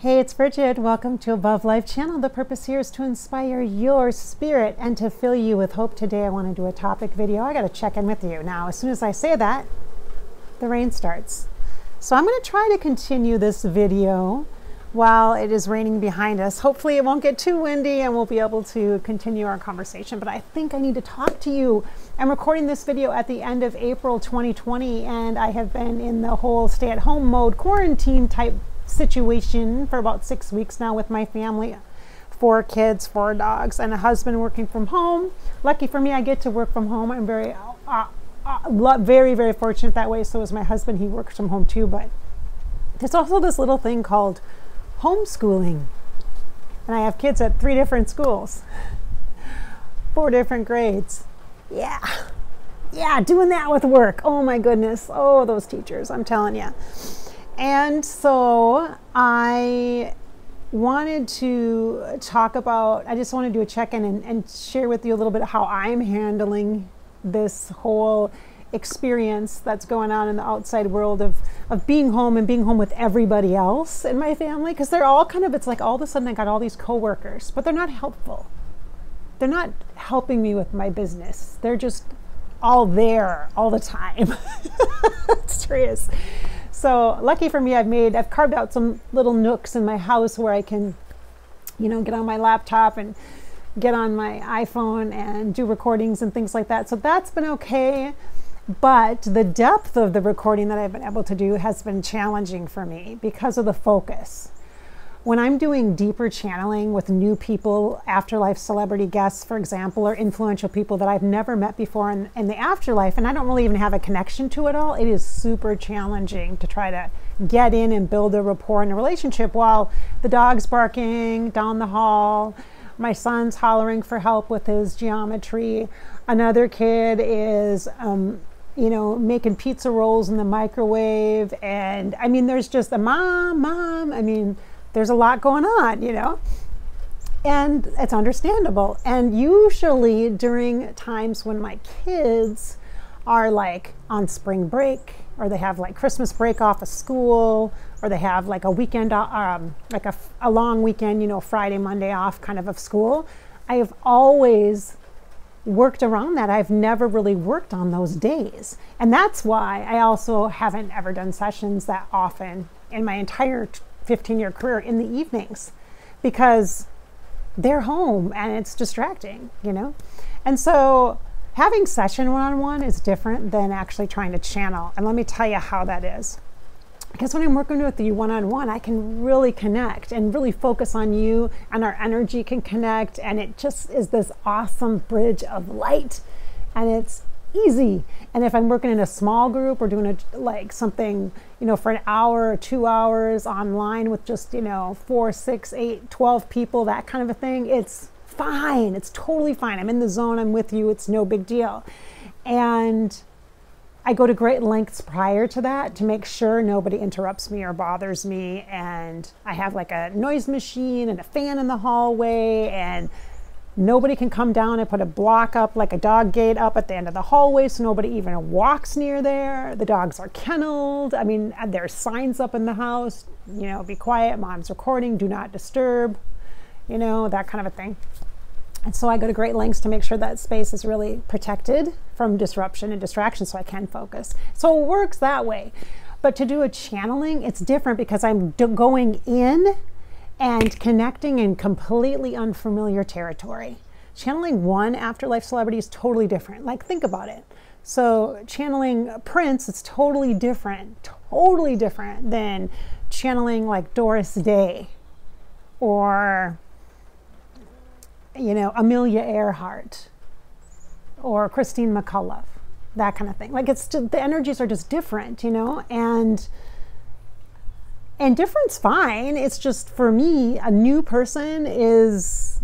Hey, it's Bridgette. Welcome to Above Life Channel. The purpose here is to inspire your spirit and to fill you with hope. Today, I want to do a topic video. I got to check in with you. Now, as soon as I say that, the rain starts. So, I'm going to try to continue this video while it is raining behind us. Hopefully, it won't get too windy and we'll be able to continue our conversation. But I think I need to talk to you. I'm recording this video at the end of April 2020, and I have been in the whole stay at home mode, quarantine type situation for about six weeks now with my family four kids, four dogs, and a husband working from home. Lucky for me, I get to work from home. I'm very, uh, uh, very, very fortunate that way. So is my husband. He works from home too. But there's also this little thing called homeschooling. And I have kids at three different schools, four different grades. Yeah. Yeah, doing that with work. Oh my goodness. Oh, those teachers, I'm telling you. And so I wanted to talk about, I just want to do a check in and, and, share with you a little bit how I'm handling this whole experience that's going on in the outside world of, of being home and being home with everybody else in my family. Because they're all kind of, it's like all of a sudden I got all these coworkers, but they're not helpful. They're not helping me with my business. They're just all there all the time. it's serious. So lucky for me, I've made, I've carved out some little nooks in my house where I can, you know, get on my laptop and get on my iPhone and do recordings and things like that. So that's been okay. But the depth of the recording that I've been able to do has been challenging for me because of the focus when I'm doing deeper channeling with new people, afterlife celebrity guests, for example, or influential people that I've never met before in, in, the afterlife, and I don't really even have a connection to it all, it is super challenging to try to get in and build a rapport and a relationship while the dog's barking down the hall, my son's hollering for help with his geometry, another kid is. Um, you know, making pizza rolls in the microwave. And I mean, there's just a mom, mom. I mean, there's a lot going on, you know? And it's understandable. And usually during times when my kids are like on spring break, or they have like Christmas break off of school, or they have like a weekend, uh, um, like a, a long weekend, you know, Friday, Monday off kind of of school, I have always worked around that. I've never really worked on those days. And that's why I also haven't ever done sessions that often in my entire 15 year career in the evenings because they're home and it's distracting, you know? And so having session one on one is different than actually trying to channel. And let me tell you how that is. Because when I'm working with you one on one, I can really connect and really focus on you, and our energy can connect. And it just is this awesome bridge of light. And it's easy. And if I'm working in a small group or doing a, like something, you know, for an hour or two hours online with just, you know, four, six, eight, 12 people, that kind of a thing, it's fine. It's totally fine. I'm in the zone. I'm with you. It's no big deal. And I go to great lengths prior to that to make sure nobody interrupts me or bothers me. And I have like a noise machine and a fan in the hallway and Nobody can come down and put a block up, like a dog gate up at the end of the hallway, so nobody even walks near there. The dogs are kenneled. I mean, uh, there's signs up in the house, you know, be quiet, mom's recording, do not disturb, you know, that kind of a thing. And so I go to great lengths to make sure that space is really protected from disruption and distraction so I can focus. So it works that way. But to do a channeling, it's different because I'm going in and connecting in completely unfamiliar territory. Channeling one afterlife celebrity is totally different. Like, think about it. So, channeling Prince is totally different, totally different than channeling like Doris Day or, you know, Amelia Earhart or Christine McCullough, that kind of thing. Like, it's the energies are just different, you know? And and different's fine. It's just for me, a new person is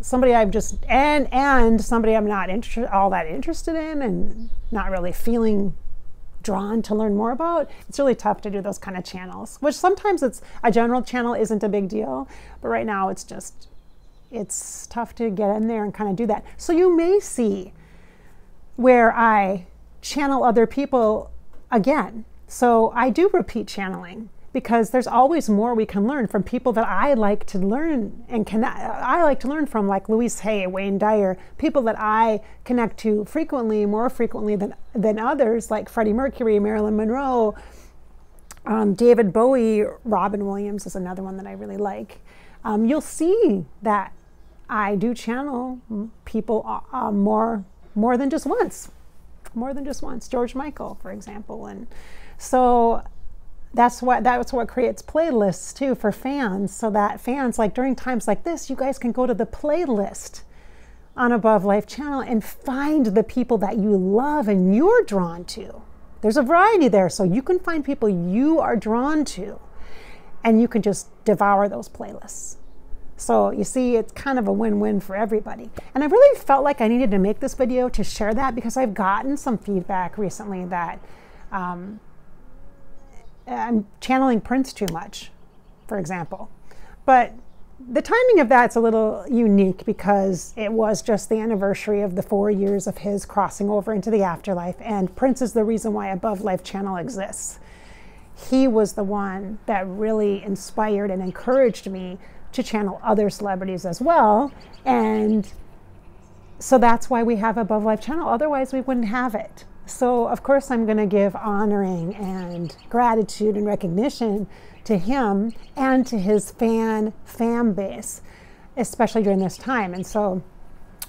somebody I've just and and somebody I'm not inter- all that interested in and not really feeling drawn to learn more about. It's really tough to do those kind of channels. Which sometimes it's a general channel isn't a big deal, but right now it's just it's tough to get in there and kind of do that. So you may see where I channel other people again. So I do repeat channeling because there's always more we can learn from people that I like to learn and connect. I like to learn from, like Louise Hay, Wayne Dyer, people that I connect to frequently, more frequently than than others, like Freddie Mercury, Marilyn Monroe, um, David Bowie, Robin Williams is another one that I really like. Um, you'll see that I do channel people uh, uh, more more than just once, more than just once. George Michael, for example, and so that's what that's what creates playlists too for fans. So that fans like during times like this you guys can go to the playlist on above life channel and find the people that you love and you're drawn to. There's a variety there so you can find people you are drawn to and you can just devour those playlists. So you see it's kind of a win-win for everybody. And i really felt like i needed to make this video to share that because i've gotten some feedback recently that um, I'm channeling Prince too much, for example. But the timing of that's a little unique because it was just the anniversary of the four years of his crossing over into the afterlife, and Prince is the reason why Above Life Channel exists. He was the one that really inspired and encouraged me to channel other celebrities as well, and so that's why we have Above Life Channel. Otherwise, we wouldn't have it. So, of course, I'm going to give honoring and gratitude and recognition to him and to his fan fan base, especially during this time. And so,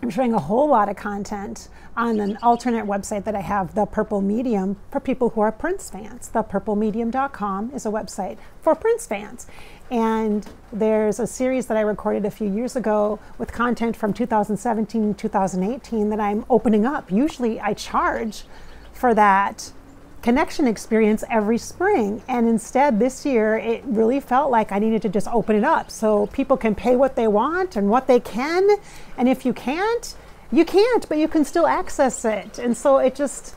I'm showing a whole lot of content on an alternate website that I have, The Purple Medium, for people who are Prince fans. ThePurpleMedium.com is a website for Prince fans. And there's a series that I recorded a few years ago with content from 2017 2018 that I'm opening up. Usually I charge for that connection experience every spring. And instead, this year, it really felt like I needed to just open it up so people can pay what they want and what they can. And if you can't, you can't, but you can still access it. And so it just,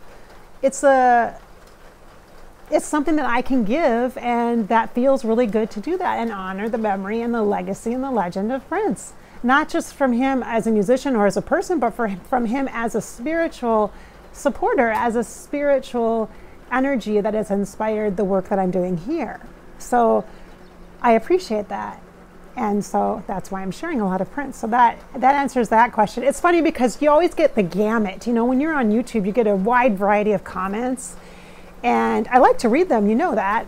it's a, it's something that I can give, and that feels really good to do that and honor the memory and the legacy and the legend of Prince. Not just from him as a musician or as a person, but for, from him as a spiritual supporter as a spiritual energy that has inspired the work that I'm doing here. So I appreciate that. And so that's why I'm sharing a lot of Prince. So that that answers that question. It's funny because you always get the gamut. You know, when you're on YouTube, you get a wide variety of comments. And I like to read them, you know that.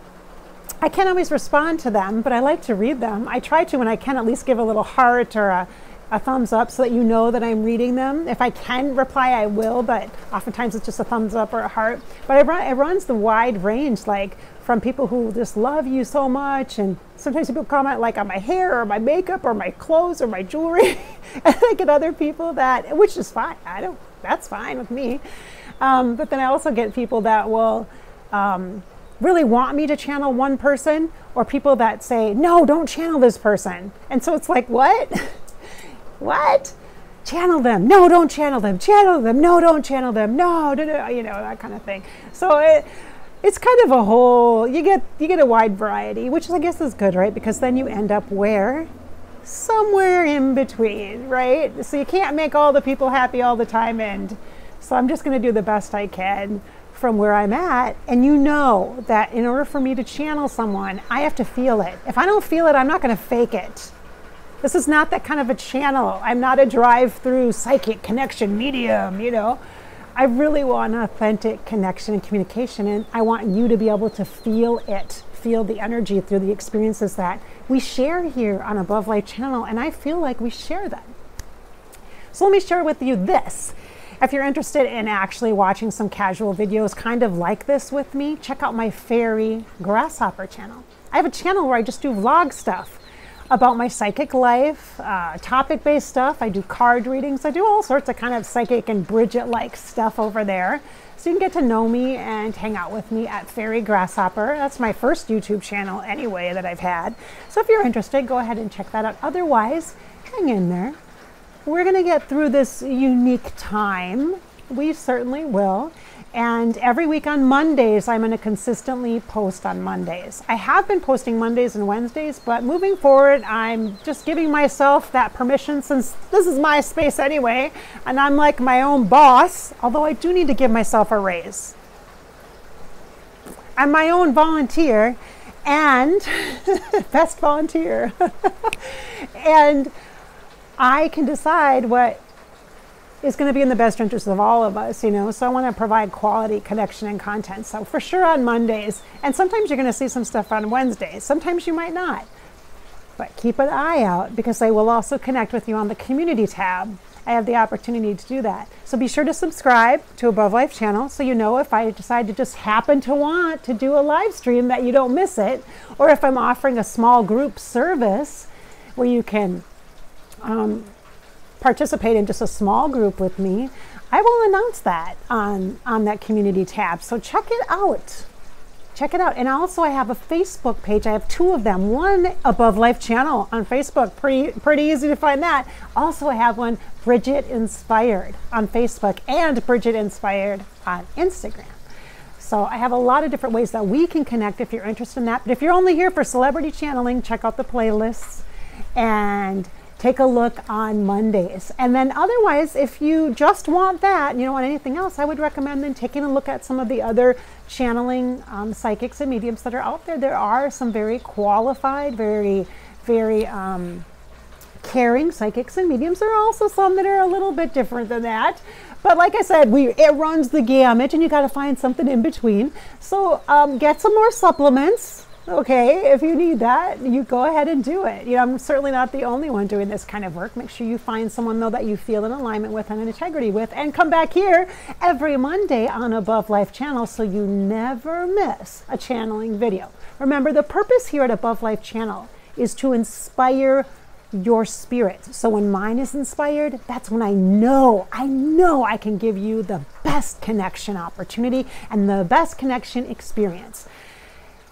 I can't always respond to them, but I like to read them. I try to when I can at least give a little heart or a a thumbs up so that you know that I'm reading them. If I can reply, I will, but oftentimes it's just a thumbs up or a heart. But it, run, it runs the wide range, like from people who just love you so much, and sometimes people comment like on my hair or my makeup or my clothes or my jewelry, and I get other people that, which is fine. I don't. That's fine with me. Um, but then I also get people that will. Um, really want me to channel one person or people that say no don't channel this person and so it's like what what? Channel them. No, don't channel them. Channel them. No, don't channel them. No, you know, that kind of thing. So it, it's kind of a whole, you get, you get a wide variety, which I guess is good, right? Because then you end up where? Somewhere in between, right? So you can't make all the people happy all the time. And so I'm just going to do the best I can from where I'm at. And you know that in order for me to channel someone, I have to feel it. If I don't feel it, I'm not going to fake it. This is not that kind of a channel. I'm not a drive through psychic connection medium, you know. I really want an authentic connection and communication, and I want you to be able to feel it, feel the energy through the experiences that we share here on Above Life Channel, and I feel like we share them. So let me share with you this. If you're interested in actually watching some casual videos kind of like this with me, check out my Fairy Grasshopper channel. I have a channel where I just do vlog stuff about my psychic life, uh, topic based stuff. I do card readings. I do all sorts of kind of psychic and Bridgette like stuff over there. So you can get to know me and hang out with me at Fairy Grasshopper. That's my first YouTube channel, anyway, that I've had. So if you're interested, go ahead and check that out. Otherwise, hang in there. We're going to get through this unique time. We certainly will. And every week on Mondays, I'm going to consistently post on Mondays. I have been posting Mondays and Wednesdays, but moving forward, I'm just giving myself that permission since this is my space anyway, and I'm like my own boss, although I do need to give myself a raise. I'm my own volunteer, and best volunteer. and I can decide what is going to be in the best interest of all of us, you know. So I want to provide quality connection and content. So for sure on Mondays, and sometimes you're going to see some stuff on Wednesdays. Sometimes you might not. But keep an eye out because I will also connect with you on the community tab. I have the opportunity to do that. So be sure to subscribe to Above Life channel so you know if I decide to just happen to want to do a live stream that you don't miss it, or if I'm offering a small group service where you can um, participate in just a small group with me, I will announce that on, on that community tab. So check it out. Check it out. And also I have a Facebook page. I have two of them. One Above Life channel on Facebook. Pretty pretty easy to find that. Also I have one Bridgette Inspired on Facebook and Bridgette Inspired on Instagram. So I have a lot of different ways that we can connect if you're interested in that. But if you're only here for celebrity channeling, check out the playlists and take a look on Mondays. And then otherwise, if you just want that and you don't want anything else, I would recommend then taking a look at some of the other channeling um, psychics and mediums that are out there. There are some very qualified, very, very um, caring psychics and mediums. There are also some that are a little bit different than that. But like I said, we it runs the gamut, and you got to find something in between. So um, get some more supplements okay, if you need that, you go ahead and do it. You know, I'm certainly not the only one doing this kind of work. Make sure you find someone though that you feel in alignment with and in integrity with, and come back here every Monday on Above Life Channel so you never miss a channeling video. Remember, the purpose here at Above Life Channel is to inspire your spirit. So when mine is inspired, that's when I know, I know I can give you the best connection opportunity and the best connection experience.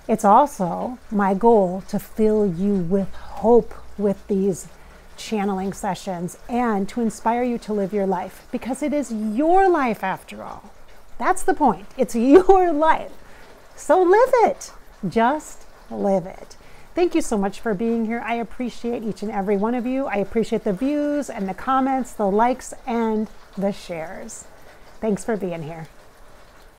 It's also my goal to fill you with hope with these channeling sessions and to inspire you to live your life because it is your life after all. That's the point. It's your life. So live it. Just live it. Thank you so much for being here. I appreciate each and every one of you. I appreciate the views and the comments, the likes, and the shares. Thanks for being here.